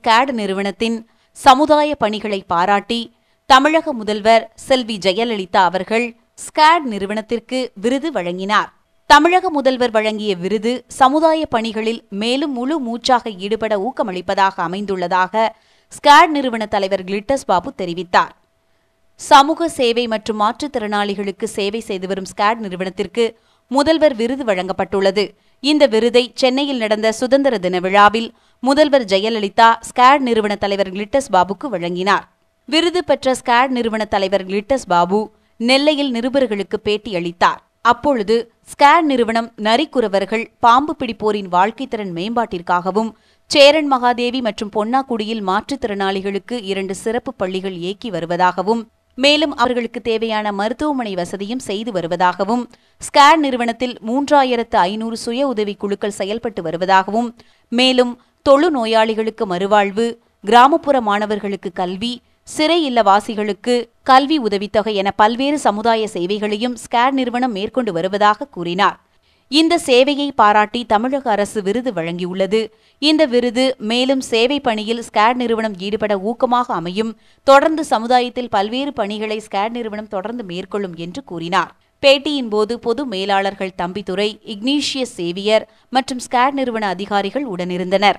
Skate நிறுவனத்தின் சமுதாய பணிகளை பாராட்டி தமிழக முதல்வர் செல்வி ஜெயலலிதா அவர்கள் ஸ்கேட் நிறுவனத்திற்கு விருது வழங்கினார். தமிழக முதல்வர் வழங்கிய விருது சமுதாய பணிகளில் மேலும் முழு மூச்சாக ஈடுபட ஊக்கமளிப்பதாக அமைந்துள்ளதாக ஸ்கேட் நிறுவன தலைவர் கிளிட்டஸ் பாபு தெரிவித்தார். சமூக சேவை மற்றும் மாற்றுத்திறனாளிகளுக்கு சேவை செய்து வரும் ஸ்கேட் நிறுவனத்திற்கு முதல்வர் விருது வழங்கப்பட்டுள்ளது. இந்த விருதை சென்னையில் நடந்த சுதந்திர தின விழாவில் முதல்வர் ஜெயலலிதா ஸ்கேட் நிறுவன தலைவர் கிளிட்டஸ் பாபுக்கு வழங்கினார். விருது பெற்ற ஸ்கேட் நிறுவன தலைவர் கிளிட்டஸ் பாபு நெல்லையில் நிருபர்களுக்கு பேட்டி அளித்தார். அப்பொழுது ஸ்கேட் நிறுவனம் நரிக்குறவர்கள் பாம்பு பிடிப்போரின் வாழ்க்கை திறன் மேம்பாட்டிற்காகவும் சேரன் மகாதேவி மற்றும் பொன்னாக்குடியில் மாற்றுத்திறனாளிகளுக்கு இரண்டு சிறப்பு பள்ளிகள் இயக்கி வருவதாகவும் மேலும் அவர்களுக்கு தேவையான மருத்துவமனை வசதியும் செய்து வருவதாகவும் ஸ்கேட் நிறுவனத்தில் மூன்றாயிரத்து ஐநூறு சுய உதவிக் குழுக்கள் செயல்பட்டு வருவதாகவும் மேலும் தொழு நோயாளிகளுக்கு மறுவாழ்வு கிராமப்புற மாணவர்களுக்கு கல்வி சிறை இல்லவாசிகளுக்கு கல்வி உதவித்தொகை என பல்வேறு சமுதாய சேவைகளையும் ஸ்கேர் நிறுவனம் மேற்கொண்டு வருவதாக கூறினார். இந்த சேவையை பாராட்டி தமிழக அரசு விருது வழங்கியுள்ளது. இந்த விருது மேலும் சேவை பணியில் ஸ்கேட் நிறுவனம் ஈடுபட ஊக்கமாக அமையும். தொடர்ந்து சமுதாயத்தில் பல்வேறு பணிகளை ஸ்கேட் நிறுவனம் தொடர்ந்து மேற்கொள்ளும் என்று கூறினார். பேட்டியின் போது பொது மேலாளர்கள் தம்பித்துறை இக்னீஷியஸ் சேவியர் மற்றும் ஸ்கேட் நிறுவன அதிகாரிகள் உடனிருந்தனர்.